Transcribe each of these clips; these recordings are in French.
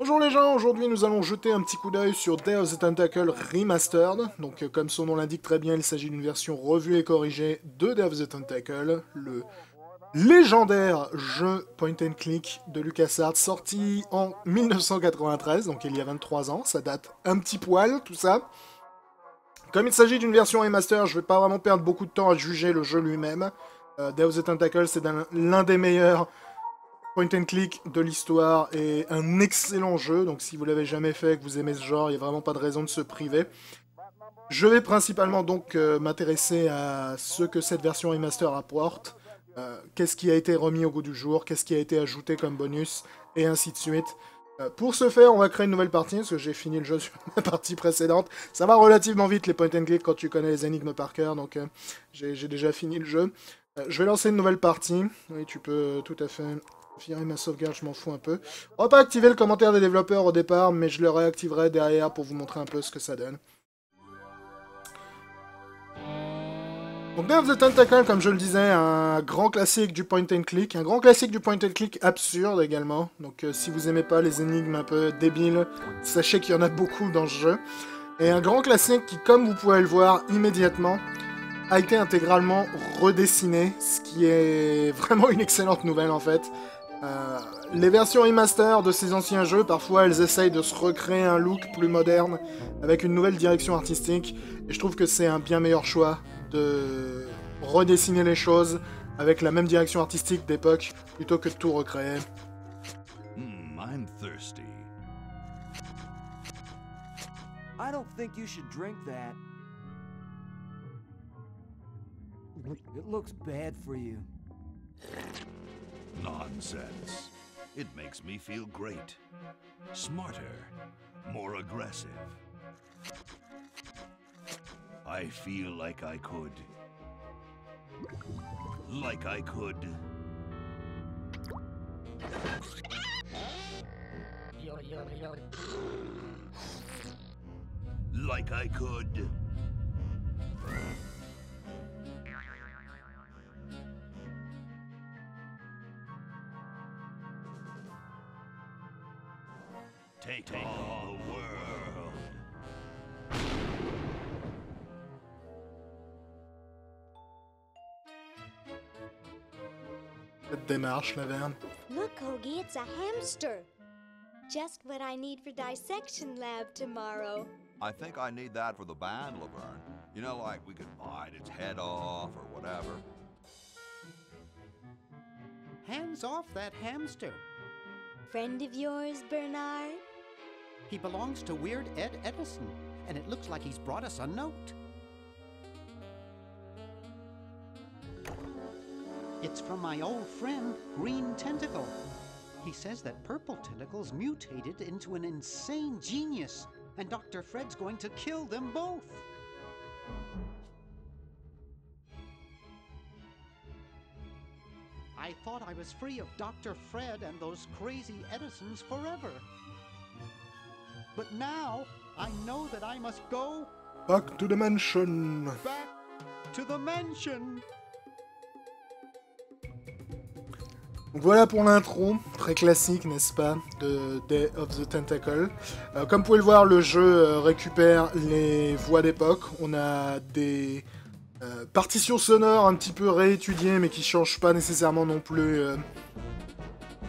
Bonjour les gens, aujourd'hui nous allons jeter un petit coup d'œil sur Day of the Tentacle Remastered. Donc euh, comme son nom l'indique très bien, il s'agit d'une version revue et corrigée de Day of the Tentacle, le légendaire jeu point and click de LucasArts, sorti en 1993, donc il y a 23 ans, ça date un petit poil tout ça. Comme il s'agit d'une version remaster, je vais pas vraiment perdre beaucoup de temps à juger le jeu lui-même. Euh, Day of the Tentacle, c'est l'un des meilleurs point and click de l'histoire et un excellent jeu. Donc si vous l'avez jamais fait et que vous aimez ce genre, il n'y a vraiment pas de raison de se priver. Je vais principalement donc euh, m'intéresser à ce que cette version remaster apporte, euh, qu'est-ce qui a été remis au goût du jour, qu'est-ce qui a été ajouté comme bonus, et ainsi de suite. Euh, pour ce faire, on va créer une nouvelle partie, parce que j'ai fini le jeu sur la partie précédente. Ça va relativement vite les point and click quand tu connais les énigmes par cœur, donc j'ai déjà fini le jeu. je vais lancer une nouvelle partie. Oui, tu peux tout à fait virer ma sauvegarde, je m'en fous un peu. On va pas activer le commentaire des développeurs au départ, mais je le réactiverai derrière pour vous montrer un peu ce que ça donne. Donc Day of the Tentacle, comme je le disais, un grand classique du point and click, un grand classique du point and click absurde également. Donc euh, si vous aimez pas les énigmes un peu débiles, sachez qu'il y en a beaucoup dans ce jeu. Et un grand classique qui, comme vous pouvez le voir immédiatement, a été intégralement redessiné, ce qui est vraiment une excellente nouvelle en fait. Euh, les versions remaster de ces anciens jeux, parfois elles essayent de se recréer un look plus moderne, avec une nouvelle direction artistique, et je trouve que c'est un bien meilleur choix de redessiner les choses avec la même direction artistique d'époque, plutôt que de tout recréer. Hmm, I'm thirsty. I don't think you should drink that. It looks bad for you. Nonsense. It makes me feel great. Smarter. More aggressive. I feel like I could. Like I could. Like I could. Cette démarche, Laverne. Look, Hoagie, it's a hamster. Just what I need for dissection lab tomorrow. I think I need that for the band, Laverne. You know, like we could bite its head off or whatever. Hands off that hamster. Friend of yours, Bernard? He belongs to Weird Ed Edison, and it looks like he's brought us a note. It's from my old friend, Green Tentacle. He says that Purple Tentacle's mutated into an insane genius, and Dr. Fred's going to kill them both. I thought I was free of Dr. Fred and those crazy Edisons forever. But now, I know that I must go back to the mansion. Back to the mansion. Voilà pour l'intro, très classique, n'est-ce pas, de Day of the Tentacle. Euh, comme vous pouvez le voir, le jeu euh, récupère les voix d'époque. On a des euh, partitions sonores un petit peu réétudiées, mais qui changent pas nécessairement non plus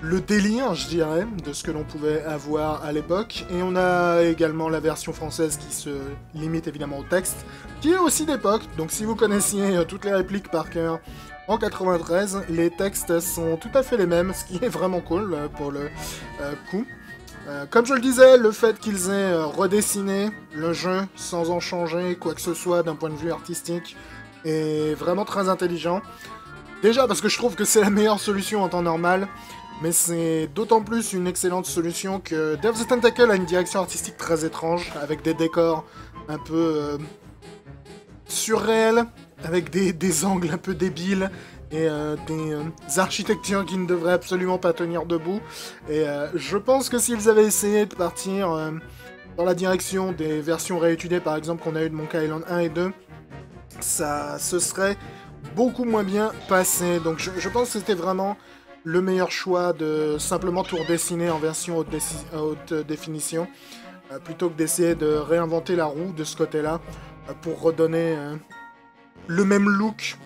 le délire, je dirais, de ce que l'on pouvait avoir à l'époque. Et on a également la version française qui se limite évidemment au texte, qui est aussi d'époque. Donc si vous connaissiez toutes les répliques par cœur en 93, les textes sont tout à fait les mêmes, ce qui est vraiment cool euh, pour le euh, coup. comme je le disais, le fait qu'ils aient redessiné le jeu sans en changer quoi que ce soit d'un point de vue artistique est vraiment très intelligent. Déjà parce que je trouve que c'est la meilleure solution en temps normal. Mais c'est d'autant plus une excellente solution que Death the Tentacle a une direction artistique très étrange, avec des décors un peu euh, surréels, avec des, angles un peu débiles, et euh, des euh, architectures qui ne devraient absolument pas tenir debout. Et je pense que s'ils avaient essayé de partir dans la direction des versions réétudiées, par exemple, qu'on a eu de Monkey Island 1 et 2, ça se serait beaucoup moins bien passé. Donc je pense que c'était vraiment le meilleur choix de simplement tout redessiner en version haute, définition, euh, plutôt que d'essayer de réinventer la roue de ce côté-là, euh, pour redonner euh, le même look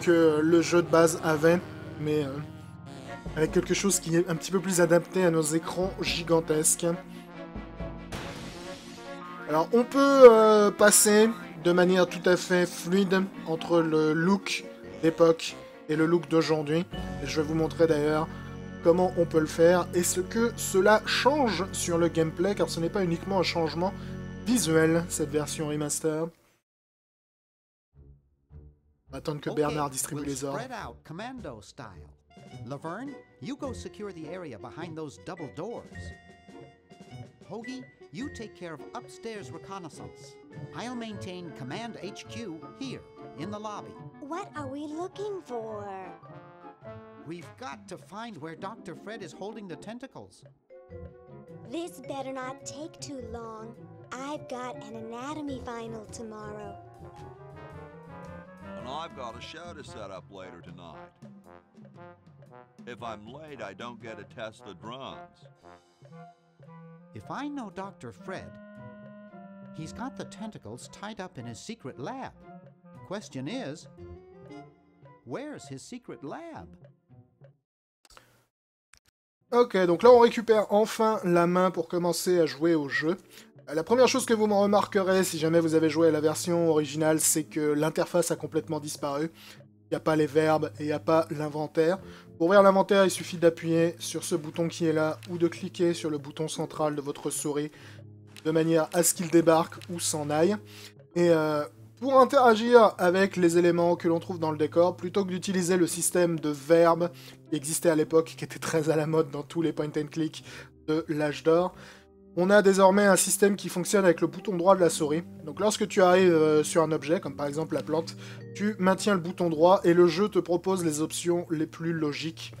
que le jeu de base avait, mais euh, avec quelque chose qui est un petit peu plus adapté à nos écrans gigantesques. Alors on peut euh, passer de manière tout à fait fluide entre le look d'époque et le look d'aujourd'hui. Je vais vous montrer d'ailleurs comment on peut le faire et ce que cela change sur le gameplay, car ce n'est pas uniquement un changement visuel, cette version remaster. On attendre que Okay, Bernard distribue we'll les ordres. Spread out commando style. Laverne, you go secure the area behind those double doors. Hoagie, you take care of upstairs reconnaissance. I'll maintain Command HQ here in the lobby. What are we looking for? We've got to find where Dr. Fred is holding the tentacles. This better not take too long. I've got an anatomy final tomorrow. And I've got a show to set up later tonight. If I'm late, I don't get to test the drums. If I know Dr. Fred, he's got the tentacles tied up in his secret lab. The question is, where's his secret lab? Ok, donc là on récupère enfin la main pour commencer à jouer au jeu. Euh, La première chose que vous me remarquerez si jamais vous avez joué à la version originale, c'est que l'interface a complètement disparu. Il n'y a pas les verbes et il n'y a pas l'inventaire. Pour ouvrir l'inventaire, il suffit d'appuyer sur ce bouton qui est là ou de cliquer sur le bouton central de votre souris de manière à ce qu'il débarque ou s'en aille. Et euh, pour interagir avec les éléments que l'on trouve dans le décor, plutôt que d'utiliser le système de verbes qui existait à l'époque, qui était très à la mode dans tous les point and click de l'âge d'or, on a désormais un système qui fonctionne avec le bouton droit de la souris. Donc lorsque tu arrives euh, sur un objet, comme par exemple la plante, tu maintiens le bouton droit et le jeu te propose les options les plus logiques.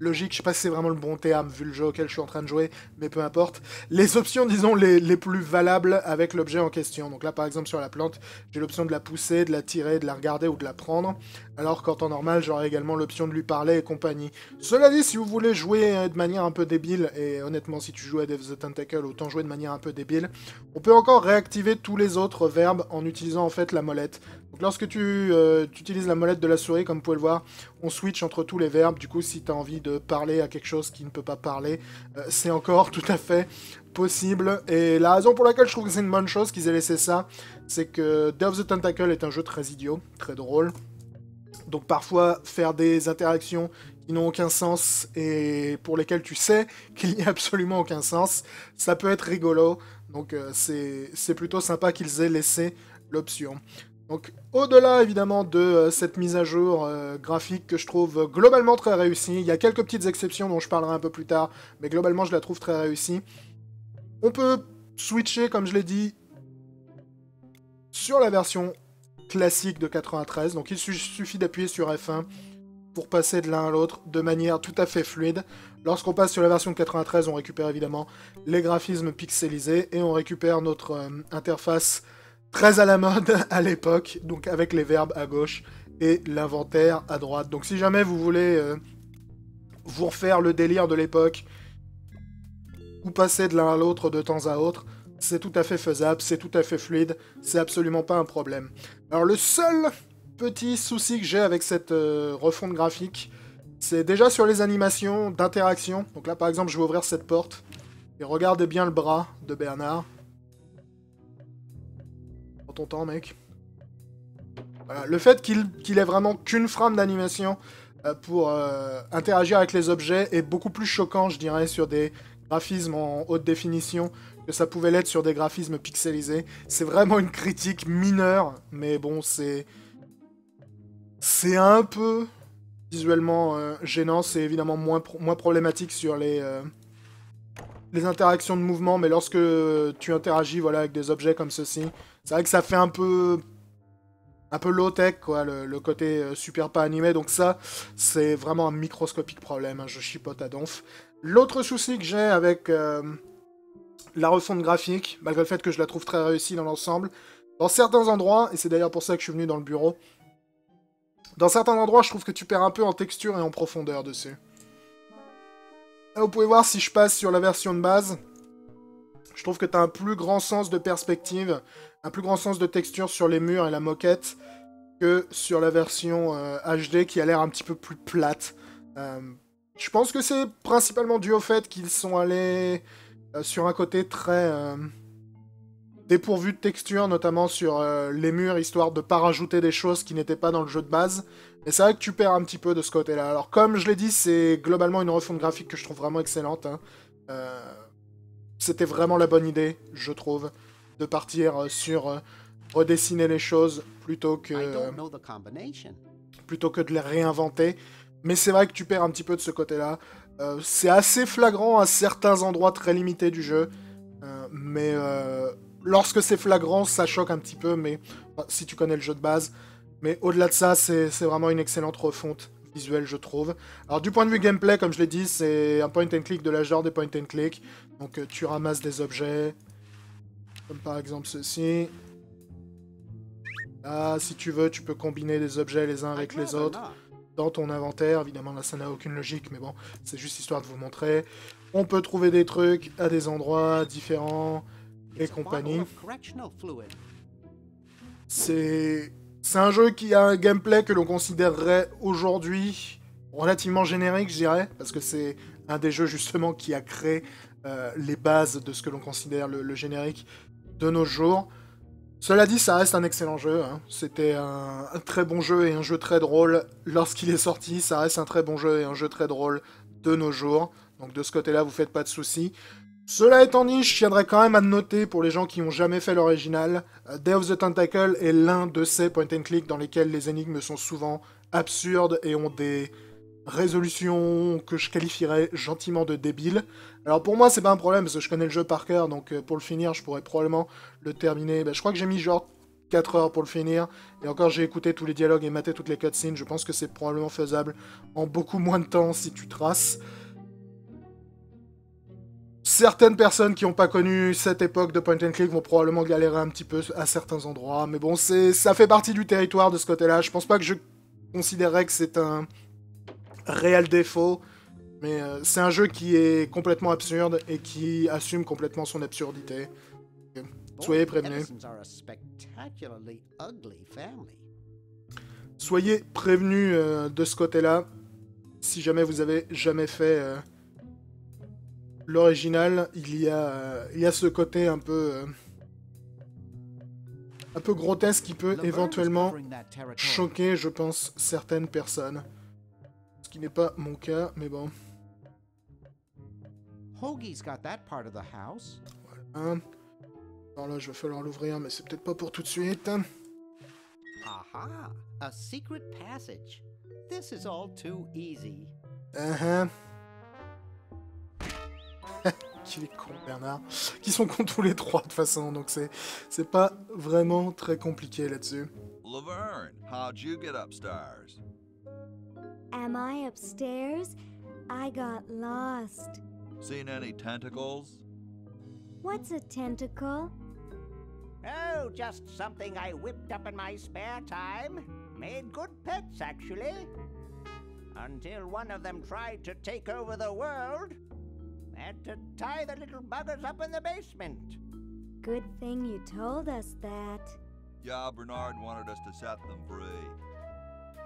Logique, je sais pas si c'est vraiment le bon terme vu le jeu auquel je suis en train de jouer, mais peu importe. Les options, disons, les, plus valables avec l'objet en question. Donc là, par exemple, sur la plante, j'ai l'option de la pousser, de la tirer, de la regarder ou de la prendre. Alors qu'en temps normal, j'aurai également l'option de lui parler et compagnie. Cela dit, si vous voulez jouer euh, de manière un peu débile, et honnêtement, si tu joues à Death the Tentacle, autant jouer de manière un peu débile, on peut encore réactiver tous les autres verbes en utilisant en fait la molette. Donc lorsque tu, euh, tu utilises la molette de la souris, comme vous pouvez le voir, on switch entre tous les verbes. Du coup, si tu as envie de parler à quelque chose qui ne peut pas parler, euh, c'est encore tout à fait possible. Et la raison pour laquelle je trouve que c'est une bonne chose qu'ils aient laissé ça, c'est que Day of the Tentacle est un jeu très idiot, très drôle. Donc parfois, faire des interactions qui n'ont aucun sens et pour lesquelles tu sais qu'il n'y a absolument aucun sens, ça peut être rigolo. Donc euh, c'est plutôt sympa qu'ils aient laissé l'option. Donc au-delà évidemment de euh, cette mise à jour euh, graphique que je trouve globalement très réussie, il y a quelques petites exceptions dont je parlerai un peu plus tard, mais globalement je la trouve très réussie. On peut switcher, comme je l'ai dit, sur la version classique de 93. Donc il su- suffit d'appuyer sur F1 pour passer de l'un à l'autre de manière tout à fait fluide. Lorsqu'on passe sur la version de 93, on récupère évidemment les graphismes pixelisés et on récupère notre euh, interface très à la mode à l'époque, donc avec les verbes à gauche et l'inventaire à droite. Donc si jamais vous voulez euh, vous refaire le délire de l'époque ou passer de l'un à l'autre de temps à autre, c'est tout à fait faisable, c'est tout à fait fluide, c'est absolument pas un problème. Alors le seul petit souci que j'ai avec cette euh, refonte graphique, c'est déjà sur les animations d'interaction. Donc là par exemple je vais ouvrir cette porte et regardez bien le bras de Bernard. Ton temps mec. Voilà, le fait qu'il qu'il ait vraiment qu'une frame d'animation euh, pour euh, interagir avec les objets est beaucoup plus choquant je dirais sur des graphismes en haute définition que ça pouvait l'être sur des graphismes pixelisés. C'est vraiment une critique mineure, mais bon, c'est. C'est un peu visuellement euh, gênant. C'est évidemment moins, moins problématique sur les. euh, les interactions de mouvement, mais lorsque tu interagis voilà, avec des objets comme ceci, c'est vrai que ça fait un peu un peu low-tech, quoi, le, côté euh, super pas animé. Donc ça, c'est vraiment un microscopique problème. hein, je chipote à donf. L'autre souci que j'ai avec euh, la refonte graphique, malgré le fait que je la trouve très réussie dans l'ensemble, dans certains endroits, et c'est d'ailleurs pour ça que je suis venu dans le bureau, Dans certains endroits, je trouve que tu perds un peu en texture et en profondeur dessus. Là, vous pouvez voir si je passe sur la version de base. Je trouve que tu as un plus grand sens de perspective, un plus grand sens de texture sur les murs et la moquette que sur la version HD euh, qui a l'air un petit peu plus plate. Euh, je pense que c'est principalement dû au fait qu'ils sont allés euh, sur un côté très dépourvu de texture, notamment sur les murs, histoire de pas rajouter des choses qui n'étaient pas dans le jeu de base. Et c'est vrai que tu perds un petit peu de ce côté-là. Alors comme je l'ai dit, c'est globalement une refonte graphique que je trouve vraiment excellente. Hein. C'était vraiment la bonne idée, je trouve, de partir sur redessiner les choses plutôt que plutôt que de les réinventer. Mais c'est vrai que tu perds un petit peu de ce côté-là. Euh, c'est assez flagrant à certains endroits très limités du jeu, euh, mais euh, lorsque c'est flagrant, ça choque un petit peu. Mais si tu connais le jeu de base, mais au-delà de ça, c'est vraiment une excellente refonte visuelle, je trouve. Alors du point de vue gameplay, comme je l'ai dit, c'est un point and click de la genre des point and click. Donc tu ramasses des objets, comme par exemple ceci. Là, si tu veux, tu peux combiner des objets les uns avec les autres dans ton inventaire. Évidemment, là, ça n'a aucune logique, mais bon, c'est juste histoire de vous montrer. On peut trouver des trucs à des endroits différents et compagnie. C'est... C'est un jeu qui a un gameplay que l'on considérerait aujourd'hui relativement générique, je dirais, parce que c'est un des jeux justement qui a créé euh, les bases de ce que l'on considère le générique de nos jours. Cela dit, ça reste un excellent jeu. Hein. C'était un, très bon jeu et un jeu très drôle lorsqu'il est sorti. Ça reste un très bon jeu et un jeu très drôle de nos jours. Donc de ce côté-là, vous faites pas de soucis. Cela étant dit, je tiendrai quand même à noter pour les gens qui n'ont jamais fait l'original, euh, Day of the Tentacle est l'un de ces point and click dans lesquels les énigmes sont souvent absurdes et ont des résolution que je qualifierais gentiment de débile. Alors pour moi c'est pas un problème parce que je connais le jeu par cœur donc euh, pour le finir je pourrais probablement le terminer. Ben, je crois que j'ai mis genre 4 heures pour le finir et encore j'ai écouté tous les dialogues et maté toutes les cutscenes. Je pense que c'est probablement faisable en beaucoup moins de temps si tu traces. Certaines personnes qui n'ont pas connu cette époque de point and click vont probablement galérer un petit peu à certains endroits, mais bon, ça fait partie du territoire de ce côté-là. Je pense pas que je considérerais que c'est un, réel défaut. Mais euh, c'est un jeu qui est complètement absurde et qui assume complètement son absurdité. Soyez prévenus. Soyez prévenus euh, de ce côté-là. Si jamais vous avez jamais fait euh, l'original, il y a il y a ce côté un peu un peu grotesque qui peut éventuellement choquer, je pense, certaines personnes. Ce qui n'est pas mon cas, mais bon. Hoagie's got that part of the house. Voilà. Alors là, je vais falloir l'ouvrir, mais c'est peut-être pas pour tout de suite. Aha! A secret passage. This is all too easy. Uh -huh. Qu'il est con, Bernard. Qui sont cons tous les trois, de toute façon, donc c'est c'est pas vraiment très compliqué là-dessus. Laverne, how'd you get upstairs? Am I upstairs? I got lost. Seen any tentacles? What's a tentacle? Oh, just something I whipped up in my spare time. Made good pets, actually. Until one of them tried to take over the world. Had to tie the little buggers up in the basement. Good thing you told us that. Yeah, Bernard wanted us to set them free.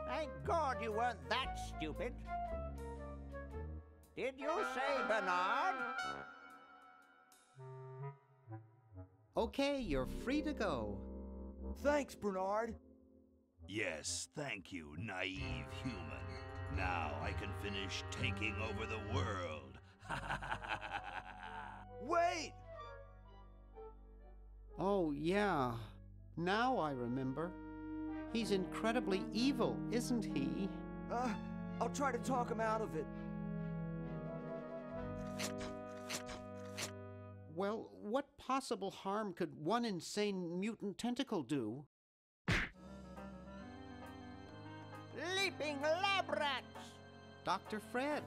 Thank God you weren't that stupid. Did you say Bernard? Okay, you're free to go. Thanks, Bernard. Yes, thank you, naive human. Now I can finish taking over the world. Wait! Oh, yeah. Now I remember. He's incredibly evil, isn't he? Uh, I'll try to talk him out of it. Well, what possible harm could one insane mutant tentacle do? Leaping lab rats! Dr. Fred.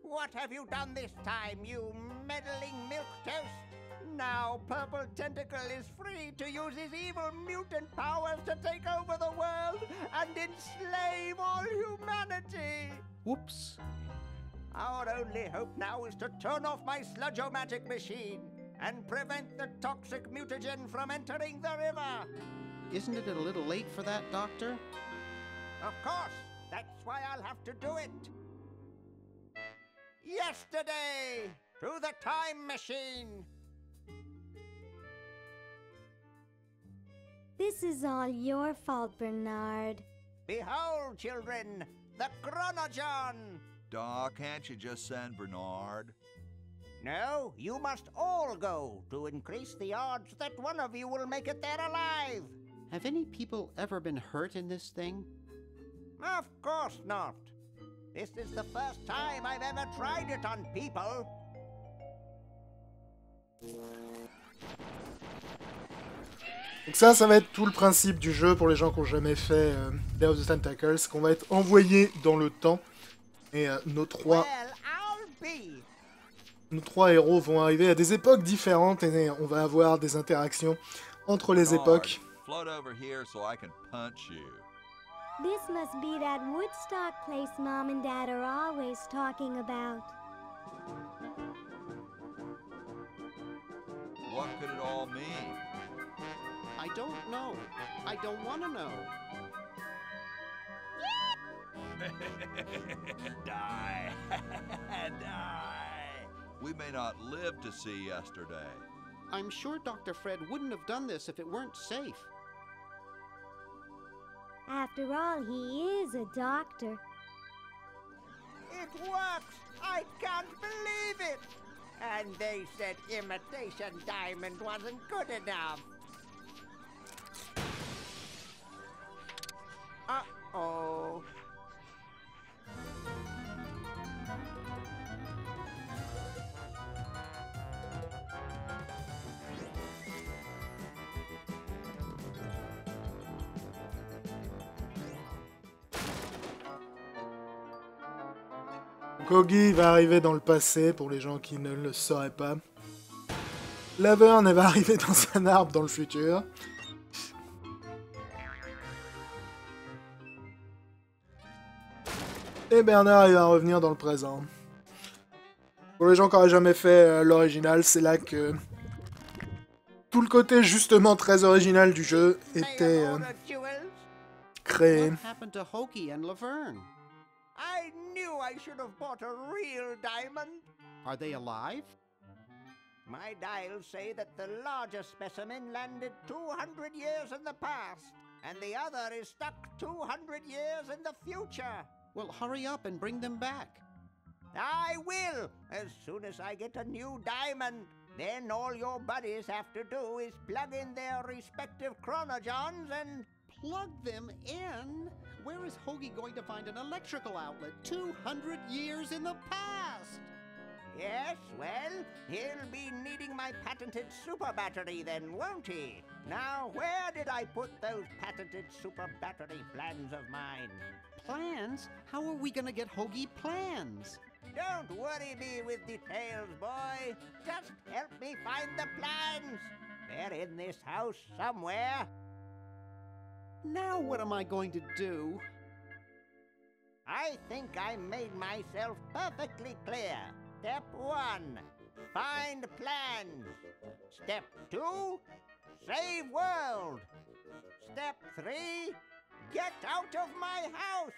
What have you done this time, you meddling milk toast? Now Purple Tentacle is free to use his evil mutant powers to take over the world and enslave all humanity. Whoops. Our only hope now is to turn off my sludge-o-matic machine and prevent the toxic mutagen from entering the river. Isn't it a little late for that, Doctor? Of course, that's why I'll have to do it. Yesterday, through the time machine. This is all your fault, Bernard. Behold, children, the Chronogon. Doc, can't you just send Bernard? No, you must all go to increase the odds that one of you will make it there alive. Have any people ever been hurt in this thing? Of course not. This is the first time I've ever tried it on people. Donc ça, ça va être tout le principe du jeu pour les gens qui ont jamais fait euh, Day of the Tentacles, c'est qu'on va être envoyé dans le temps et euh, nos trois nos trois héros vont arriver à des époques différentes et on va avoir des interactions entre les époques. Float over here so I can punch you. This must be that Woodstock place Mom and Dad are always talking about. What could it all mean? I don't know. I don't want to know. Die. Die. We may not live to see yesterday. I'm sure Dr. Fred wouldn't have done this if it weren't safe. After all, he is a doctor. It works! I can't believe it! And they said imitation diamond wasn't good enough. Augie va arriver dans le passé pour les gens qui ne le sauraient pas. Laverne va arriver dans un arbre dans le futur. Et Bernard il va revenir dans le présent. Pour les gens qui n'auraient jamais fait euh, l'original, c'est là que tout le côté justement très original du jeu était euh, créé. I should have bought a real diamond. Are they alive? My dials say that the larger specimen landed 200 years in the past, and the other is stuck 200 years in the future. Well, hurry up and bring them back. I will, as soon as I get a new diamond. Then all your buddies have to do is plug in their respective chronogons and. Plug them in? Where is Hoagie going to find an electrical outlet 200 years in the past? Yes, well, he'll be needing my patented super battery then, won't he? Now, where did I put those patented super battery plans of mine? Plans? How are we gonna get Hoagie plans? Don't worry me with details, boy. Just help me find the plans. They're in this house somewhere. Now what am I going to do? I think I made myself perfectly clear. Step one, find plans. Step two, save world. Step three, get out of my house.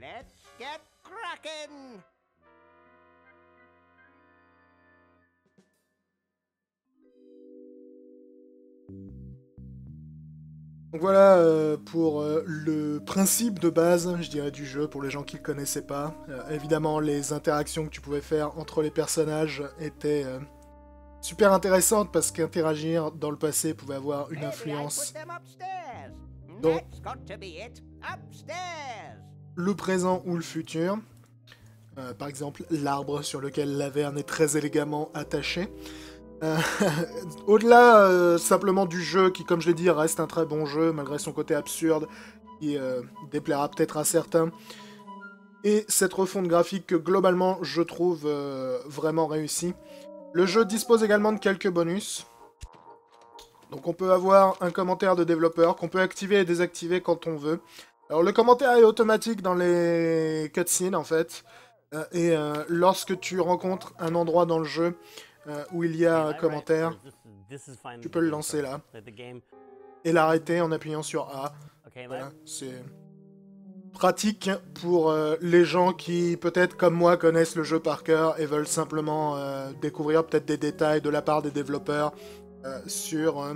Let's get cracking. Donc voilà euh, pour euh, le principe de base, je dirais, du jeu pour les gens qui le connaissaient pas. Euh, évidemment, les interactions que tu pouvais faire entre les personnages étaient super intéressantes parce qu'interagir dans le passé pouvait avoir une influence. Donc- le présent ou le futur. Par exemple, l'arbre sur lequel Laverne est très élégamment attaché. Euh, Au-delà euh, simplement du jeu, qui, comme je l'ai dit, reste un très bon jeu, malgré son côté absurde, qui euh, déplaira peut-être à certains. Et cette refonte graphique que, globalement, je trouve vraiment réussie. Le jeu dispose également de quelques bonus. Donc on peut avoir un commentaire de développeur qu'on peut activer et désactiver quand on veut. Alors le commentaire est automatique dans les cutscenes en fait. Et lorsque tu rencontres un endroit dans le jeu euh, où il y a un commentaire, tu peux le lancer là. Et l'arrêter en appuyant sur A. Voilà, c'est pratique pour euh, les gens qui, peut-être comme moi, connaissent le jeu par cœur et veulent simplement euh, découvrir peut-être des détails de la part des développeurs euh, sur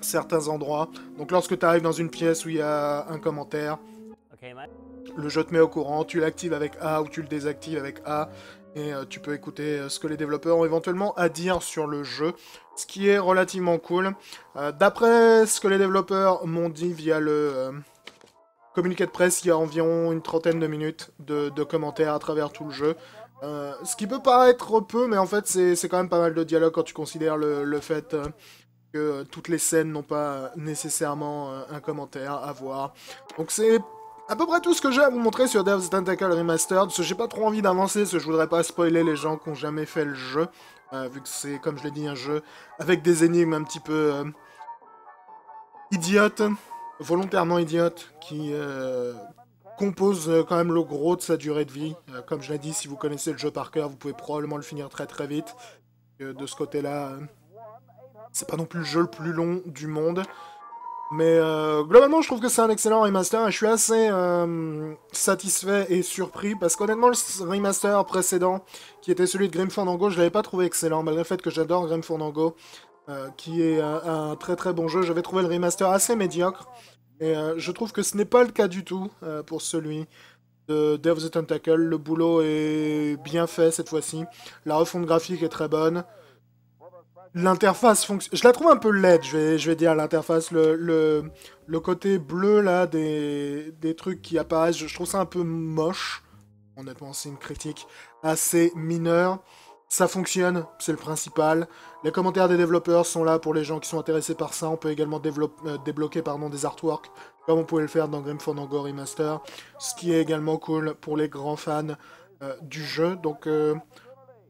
certains endroits. Donc lorsque tu arrives dans une pièce où il y a un commentaire, le jeu te met au courant, tu l'actives avec A ou tu le désactives avec A, et tu peux écouter ce que les développeurs ont éventuellement à dire sur le jeu, ce qui est relativement cool. D'après ce que les développeurs m'ont dit via le communiqué de presse, il y a environ une trentaine de minutes de, commentaires à travers tout le jeu. Euh, ce qui peut paraître peu, mais en fait c'est quand même pas mal de dialogue quand tu considères le, fait euh, que toutes les scènes n'ont pas nécessairement euh, un commentaire à voir. Donc c'est à peu près tout ce que j'ai à vous montrer sur Death's Tentacle Remastered. J'ai pas trop envie d'avancer, parce que je voudrais pas spoiler les gens qui ont jamais fait le jeu. vu que c'est, comme je l'ai dit, un jeu avec des énigmes un petit peu idiotes volontairement idiote qui euh, compose euh, quand même le gros de sa durée de vie. Euh, comme je l'ai dit, si vous connaissez le jeu par cœur, vous pouvez probablement le finir très très vite. de ce côté-là, c'est pas non plus le jeu le plus long du monde. Mais globalement, je trouve que c'est un excellent remaster et je suis assez satisfait et surpris parce qu'honnêtement, le remaster précédent, qui était celui de Grim Fandango, je l'avais pas trouvé excellent, malgré le fait que j'adore Grim Fandango. Euh, qui est un, très très bon jeu. J'avais trouvé le remaster assez médiocre, et euh, je trouve que ce n'est pas le cas du tout euh, pour celui de Death of the Tentacle. Le boulot est bien fait cette fois-ci. La refonte graphique est très bonne. L'interface fonctionne. Je la trouve un peu laide, je vais, je vais dire, l'interface. Le, le, le, côté bleu là des, des trucs qui apparaissent, je trouve ça un peu moche. Honnêtement, c'est une critique assez mineure. Ça fonctionne, c'est le principal. Les commentaires des développeurs sont là pour les gens qui sont intéressés par ça. On peut également euh, débloquer pardon, des artworks, comme on pouvait le faire dans Grim Fandango Remaster, ce qui est également cool pour les grands fans euh, du jeu. Donc, euh,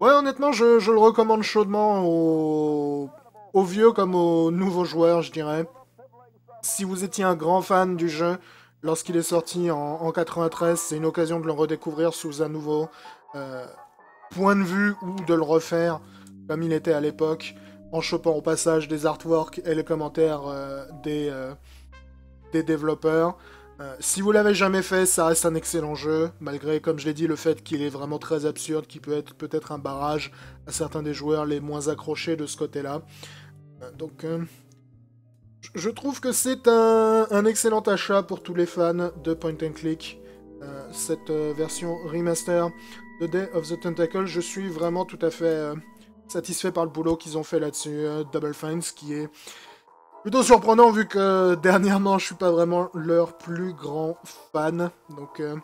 ouais, honnêtement, je, le recommande chaudement aux... aux vieux comme aux nouveaux joueurs, je dirais. Si vous étiez un grand fan du jeu, lorsqu'il est sorti en, en 93, c'est une occasion de le redécouvrir sous un nouveau point de vue ou de le refaire comme il était à l'époque, en chopant au passage des artworks et les commentaires euh, des, euh, des développeurs. Euh, si vous l'avez jamais fait, ça reste un excellent jeu, malgré, comme je l'ai dit, le fait qu'il est vraiment très absurde, qui peut être peut-être un barrage à certains des joueurs les moins accrochés de ce côté-là. donc, je trouve que c'est un, excellent achat pour tous les fans de Point and Click. cette version remaster The Day of the Tentacle, je suis vraiment tout à fait euh, satisfait par le boulot qu'ils ont fait là-dessus. Euh, Double Fine, ce qui est plutôt surprenant vu que dernièrement je suis pas vraiment leur plus grand fan. Donc euh,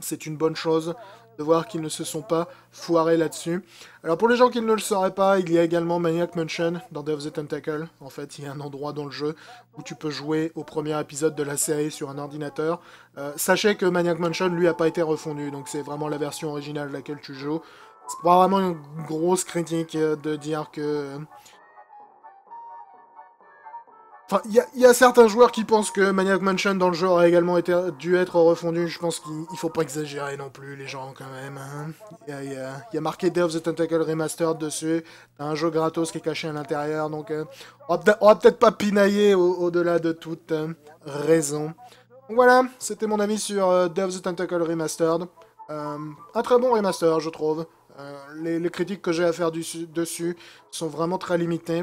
c'est une bonne chose de voir qu'ils ne se sont pas foirés là-dessus. Alors pour les gens qui ne le sauraient pas, il y a également Maniac Mansion dans Day of the Tentacle. En fait, il y a un endroit dans le jeu où tu peux jouer au premier épisode de la série sur un ordinateur. Euh, sachez que Maniac Mansion, lui, a pas été refondu, donc c'est vraiment la version originale laquelle tu joues. C'est pas vraiment une grosse critique euh, de dire que Enfin, il y, a certains joueurs qui pensent que Maniac Mansion dans le jeu aurait également dû être refondu. Je pense qu'il faut pas exagérer non plus, les gens, quand même. Il hein. y, a, marqué Day of the Tentacle Remastered dessus. T'as un jeu gratos qui est caché à l'intérieur. Donc, euh, on va peut-être pas pinailler au-delà de toute euh, raison. Donc voilà, c'était mon avis sur euh, Day of the Tentacle Remastered. un très bon remaster, je trouve. Les, critiques que j'ai à faire dessus sont vraiment très limitées.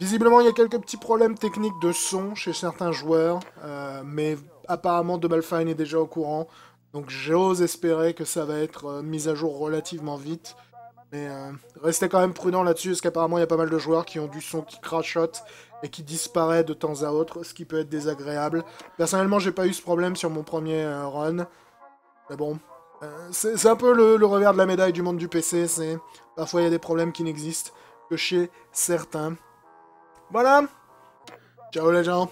Visiblement, il y a quelques petits problèmes techniques de son chez certains joueurs, euh, mais apparemment Double Fine est déjà au courant, donc j'ose espérer que ça va être euh, mis à jour relativement vite. Mais euh, restez quand même prudent là-dessus, parce qu'apparemment il y a pas mal de joueurs qui ont du son qui crachote et qui disparaît de temps à autre, ce qui peut être désagréable. Personnellement, j'ai pas eu ce problème sur mon premier run, mais bon, c'est un peu le, le, revers de la médaille du monde du PC, c'est parfois il y a des problèmes qui n'existent que chez certains. Voilà. Ciao les gens.